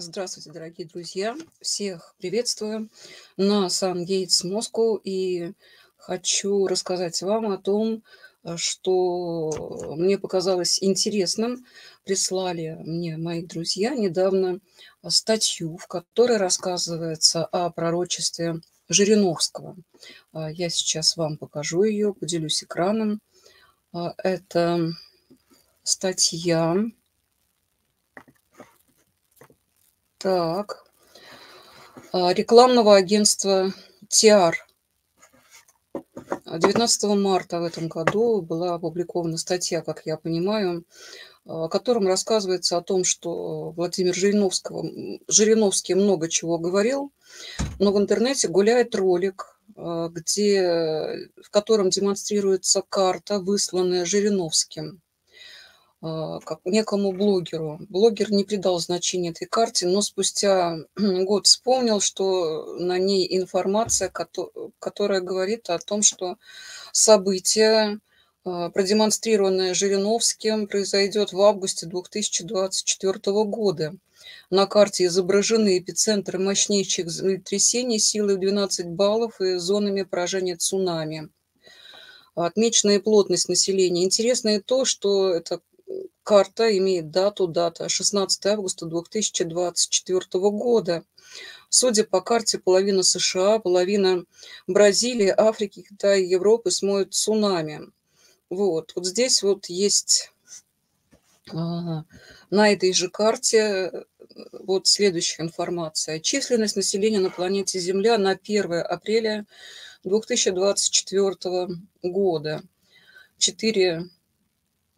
Здравствуйте, дорогие друзья! Всех приветствую на Gates Moscow и хочу рассказать вам о том, э, что мне показалось интересным. Прислали мне мои друзья недавно статью, в которой рассказывается о пророчестве Жириновского. А, я сейчас вам покажу ее, поделюсь экраном. Это статья Так. А, рекламного агентства «Тиар». 19 марта в этом году была опубликована статья, как я понимаю, в котором рассказывается о том, что Владимир Жириновского, Жириновский много чего говорил, но в интернете гуляет ролик, а, где, в котором демонстрируется карта, высланная Жириновским а, как некому блогеру. Блогер не придал значения этой карте, но спустя год вспомнил, что на ней информация, которая говорит о том, что событие, а, продемонстрированное Жириновским, произойдет в августе 2024 года. На карте изображены эпицентры мощнейших землетрясений силой в 12 баллов и зонами поражения цунами отмеченная плотность населения. Интересно и то, что эта карта имеет дату, дата 16 августа 2024 года. Судя по карте, половина США, половина Бразилии, Африки, Китая, Европы смоют цунами. Вот, вот здесь вот есть а, на этой же карте вот следующая информация. Численность населения на планете Земля на 1 апреля 2024 года. 4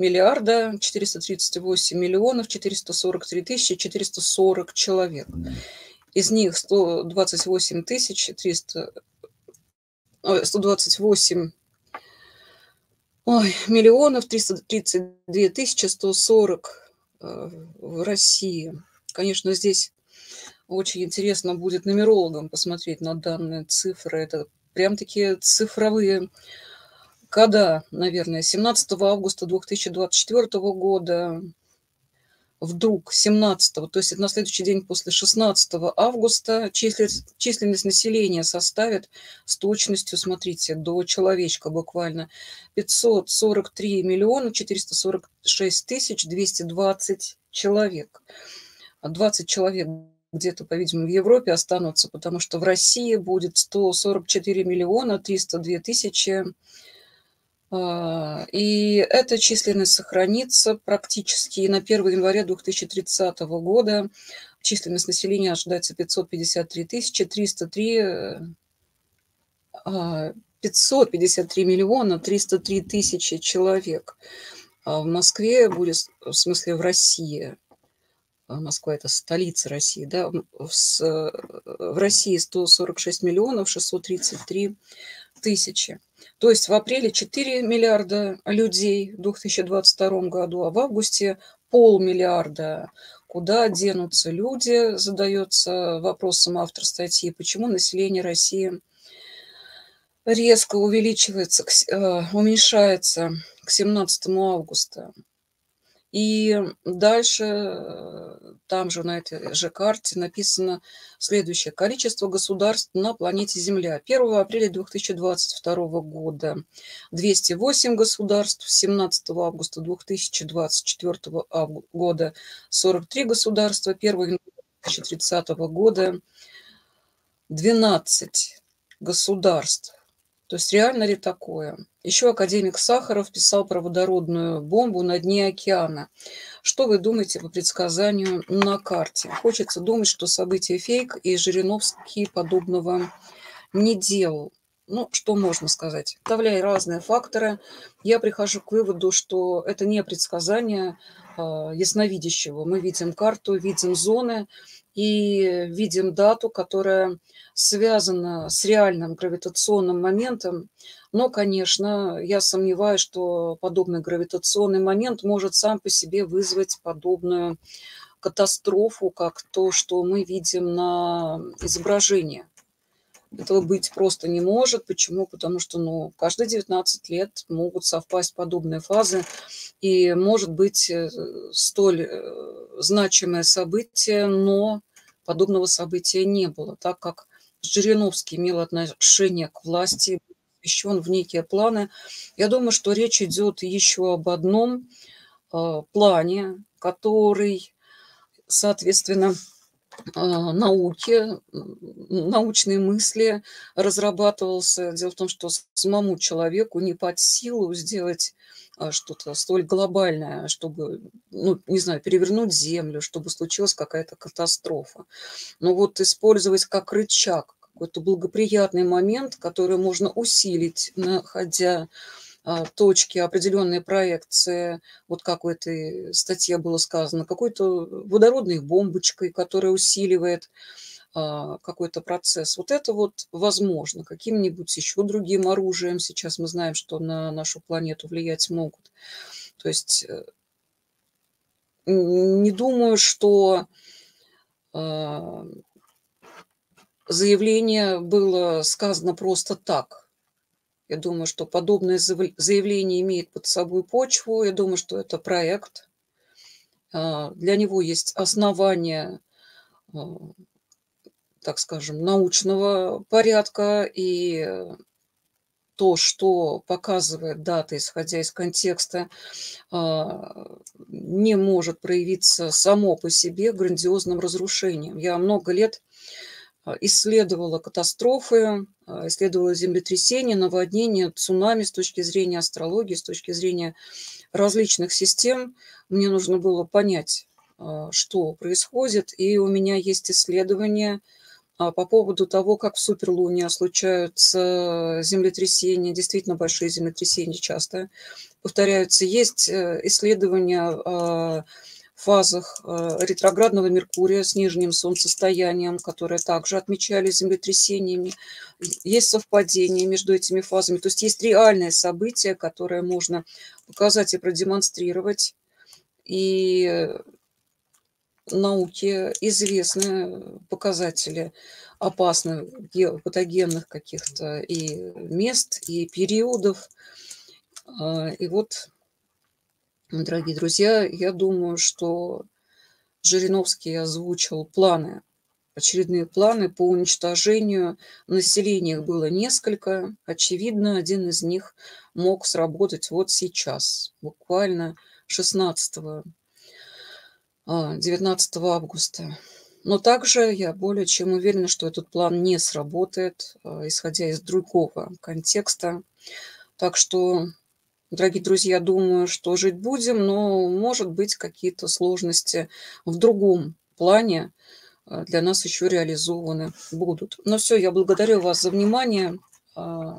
миллиарда 438 миллионов 443 тысячи 440 человек. Из них 128 тысяч 300, 128 ой, миллионов 332 тысячи 140 э, в России. Конечно, здесь очень интересно будет нумерологам посмотреть на данные цифры. Это прям такие цифровые когда, наверное, 17 августа 2024 года, вдруг 17, то есть на следующий день после 16 августа численность населения составит с точностью, смотрите, до человечка буквально 543 миллиона 446 тысяч 220 человек. 20 человек где-то, по-видимому, в Европе останутся, потому что в России будет 144 миллиона 302 тысячи и эта численность сохранится практически на 1 января 2030 года. Численность населения ожидается 553 тысячи 303 553 а, миллиона 303 тысячи человек. А в Москве будет, в смысле в России, Москва – это столица России, да, в, в России 146 миллионов 633 тысячи. То есть в апреле 4 миллиарда людей в 2022 году, а в августе полмиллиарда. Куда денутся люди, задается вопросом автор статьи, почему население России резко увеличивается, э, уменьшается к 17 августа. И дальше, э, там же на этой же карте написано следующее. Количество государств на планете Земля. 1 апреля 2022 года 208 государств, 17 августа 2024 года 43 государства, 1 января 2030 года 12 государств. То есть реально ли такое? Еще академик Сахаров писал про водородную бомбу на дне океана. Что вы думаете по предсказанию на карте? Хочется думать, что событие фейк, и Жириновский подобного не делал. Ну, что можно сказать? Вставляя разные факторы, я прихожу к выводу, что это не предсказание а, ясновидящего. Мы видим карту, видим зоны и видим дату, которая связана с реальным гравитационным моментом. Но, конечно, я сомневаюсь, что подобный гравитационный момент может сам по себе вызвать подобную катастрофу, как то, что мы видим на изображении. Этого быть просто не может. Почему? Потому что ну, каждые 19 лет могут совпасть подобные фазы. И может быть э, столь э, значимое событие, но подобного события не было, так как Жириновский имел отношение к власти, посвящен в некие планы. Я думаю, что речь идет еще об одном э, плане, который, соответственно, науки, научные мысли разрабатывался. Дело в том, что самому человеку не под силу сделать а, что-то столь глобальное, чтобы, ну, не знаю, перевернуть землю, чтобы случилась какая-то катастрофа. Но вот использовать как рычаг какой-то благоприятный момент, который можно усилить, находя а, точки, определенные проекции, вот как в этой статье было сказано, какой-то водородной бомбочкой, которая усиливает а, какой-то процесс. Вот это вот возможно каким-нибудь еще другим оружием. Сейчас мы знаем, что на нашу планету влиять могут. То есть э, не думаю, что а, заявление было сказано просто так. Я думаю, что подобное заявление имеет под собой почву. Я думаю, что это проект. А, для него есть основания, а, так скажем, научного порядка. И то, что показывает дата, исходя из контекста, а, не может проявиться само по себе грандиозным разрушением. Я много лет исследовала катастрофы, а, исследовала землетрясения, наводнения, цунами с точки зрения астрологии, с точки зрения различных систем. Мне нужно было понять, а, что происходит, и у меня есть исследования по поводу того, как в суперлуния случаются землетрясения, действительно большие землетрясения часто повторяются. Есть э, исследования фазах э, ретроградного Меркурия с нижним солнцестоянием, которые также отмечались землетрясениями. Есть совпадение между этими фазами. То есть есть реальные события, которые можно показать и продемонстрировать. И науке известны показатели опасных патогенных каких-то и мест, и периодов. А, и вот Дорогие друзья, я думаю, что Жириновский озвучил планы, очередные планы по уничтожению населения. Их было несколько. Очевидно, один из них мог сработать вот сейчас, буквально 16 19 а, августа. Но также я более чем уверена, что этот план не сработает, а, исходя из другого контекста. Так что Дорогие друзья, думаю, что жить будем, но, может быть, какие-то сложности в другом плане э, для нас еще реализованы будут. Но все, я благодарю вас за внимание. А,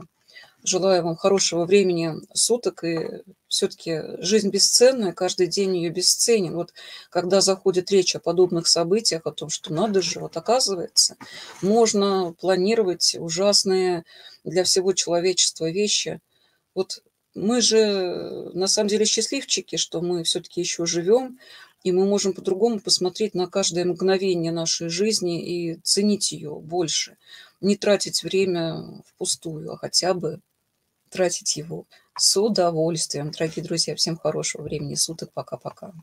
желаю вам хорошего времени суток. И все-таки жизнь бесценная, каждый день ее бесценен. Вот когда заходит речь о подобных событиях, о том, что надо же, вот оказывается, можно планировать ужасные для всего человечества вещи. Вот мы же на самом деле счастливчики, что мы все-таки еще живем, и мы можем по-другому посмотреть на каждое мгновение нашей жизни и ценить ее больше. Не тратить время впустую, а хотя бы тратить его с удовольствием. Дорогие друзья, всем хорошего времени суток. Пока-пока.